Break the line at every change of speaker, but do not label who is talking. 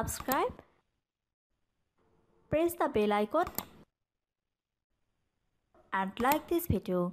subscribe, press the bell icon and like this video.